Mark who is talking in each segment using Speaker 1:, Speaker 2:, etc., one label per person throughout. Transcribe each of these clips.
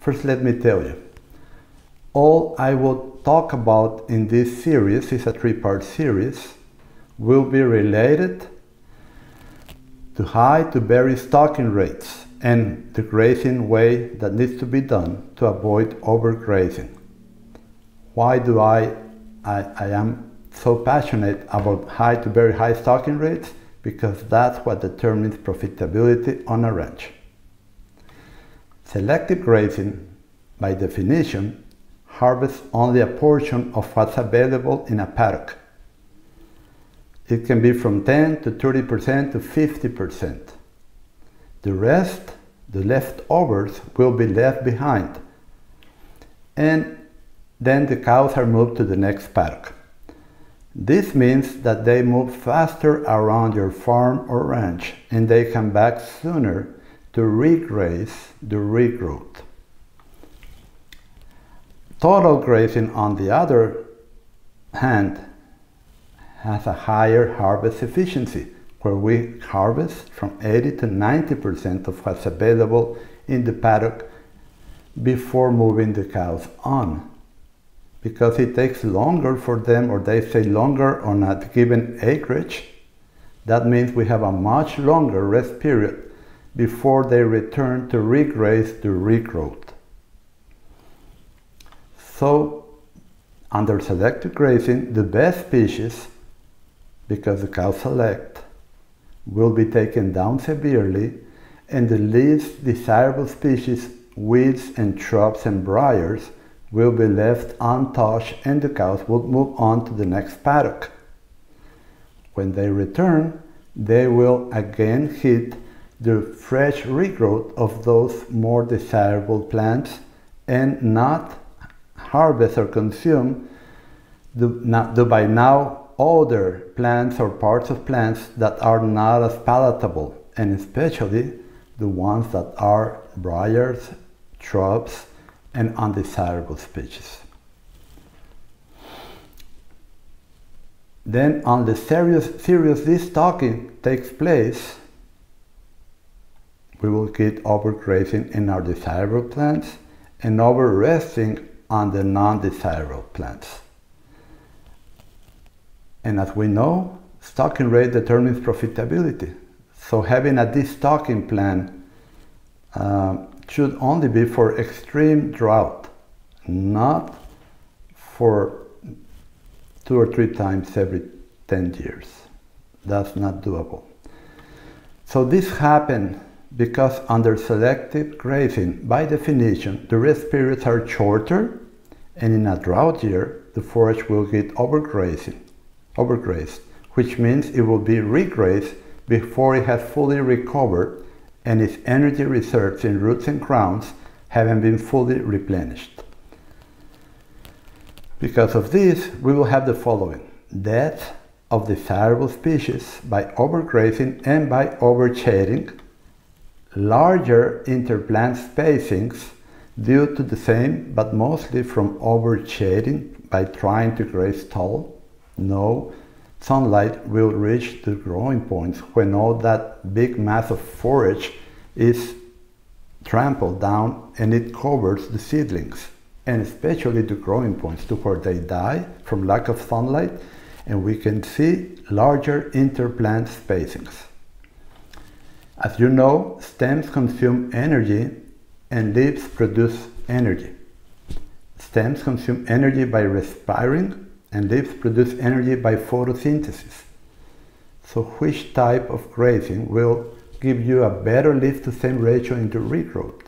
Speaker 1: First, let me tell you. All I will talk about in this series is a three-part series will be related to high to very stocking rates and the grazing way that needs to be done to avoid overgrazing. Why do I, I, I am so passionate about high to very high stocking rates? Because that's what determines profitability on a ranch. Selective grazing, by definition, harvests only a portion of what's available in a paddock. It can be from 10 to 30% to 50%. The rest, the leftovers, will be left behind. And then the cows are moved to the next paddock. This means that they move faster around your farm or ranch and they come back sooner to regraze the regrowth. Total grazing, on the other hand, has a higher harvest efficiency, where we harvest from 80 to 90% of what's available in the paddock before moving the cows on. Because it takes longer for them, or they stay longer on a given acreage, that means we have a much longer rest period before they return to regraze to regrowth. So, under selective grazing, the best species, because the cows select, will be taken down severely, and the least desirable species, weeds and shrubs and briars, will be left untouched and the cows will move on to the next paddock. When they return, they will again hit the fresh regrowth of those more desirable plants and not harvest or consume the, the by now other plants or parts of plants that are not as palatable and especially the ones that are briars, shrubs, and undesirable species. Then on the serious, serious this talking takes place, we will get overgrazing in our desirable plants and overresting on the non-desirable plants. And as we know, stocking rate determines profitability. So having a destocking plan uh, should only be for extreme drought, not for two or three times every 10 years. That's not doable. So this happened because under selective grazing, by definition, the rest periods are shorter, and in a drought year, the forage will get overgrazing, overgrazed, which means it will be regrazed before it has fully recovered and its energy reserves in roots and crowns haven't been fully replenished. Because of this, we will have the following death of desirable species by overgrazing and by overshading, larger interplant spacings due to the same, but mostly from overshading by trying to graze tall. No, sunlight will reach the growing points when all that big mass of forage is trampled down and it covers the seedlings and especially the growing points to where they die from lack of sunlight and we can see larger interplant spacings. As you know, stems consume energy and leaves produce energy. Stems consume energy by respiring and leaves produce energy by photosynthesis. So which type of grazing will give you a better leaf to stem ratio in the regrowth?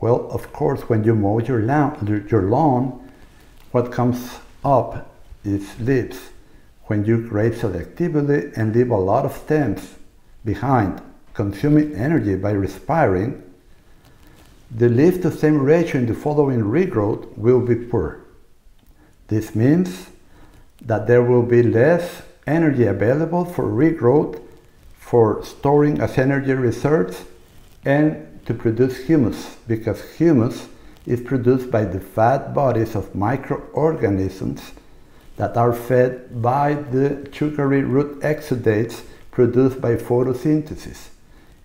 Speaker 1: Well, of course, when you mow your lawn, your lawn what comes up is leaves. When you graze selectively and leave a lot of stems behind, consuming energy by respiring, the leaf to stem ratio in the following regrowth will be poor. This means that there will be less energy available for regrowth, for storing as energy reserves, and to produce humus, because humus is produced by the fat bodies of microorganisms that are fed by the sugary root exudates produced by photosynthesis.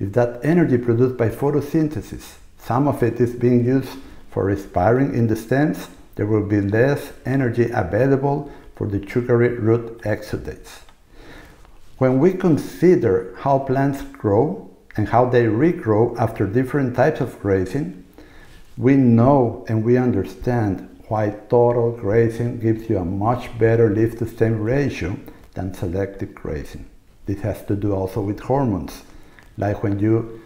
Speaker 1: If that energy produced by photosynthesis some of it is being used for respiring in the stems, there will be less energy available for the sugary root exudates. When we consider how plants grow and how they regrow after different types of grazing, we know and we understand why total grazing gives you a much better leaf to stem ratio than selective grazing. This has to do also with hormones, like when you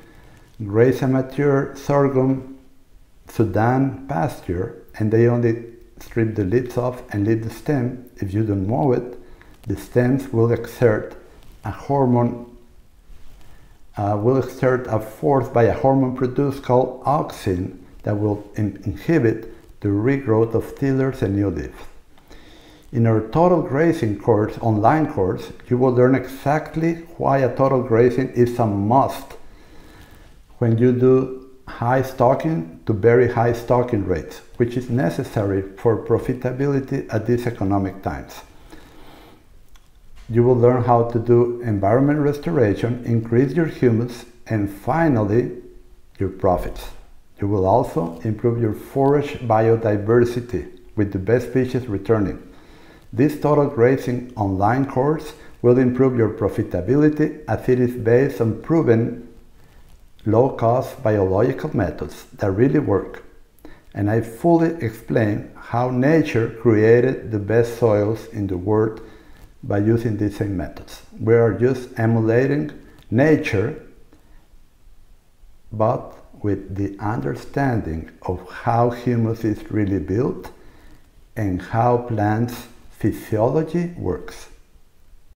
Speaker 1: graze a mature sorghum Sudan pasture and they only strip the leaves off and leave the stem, if you don't mow it, the stems will exert a hormone, uh, will exert a force by a hormone produced called auxin that will in inhibit the regrowth of tillers and new leaves. In our total grazing course, online course, you will learn exactly why a total grazing is a must when you do high stocking to very high stocking rates, which is necessary for profitability at these economic times. You will learn how to do environment restoration, increase your humus, and finally, your profits. You will also improve your forage biodiversity with the best species returning. This total grazing online course will improve your profitability as it is based on proven low-cost biological methods that really work. And I fully explain how nature created the best soils in the world by using these same methods. We are just emulating nature, but with the understanding of how humus is really built and how plants physiology works.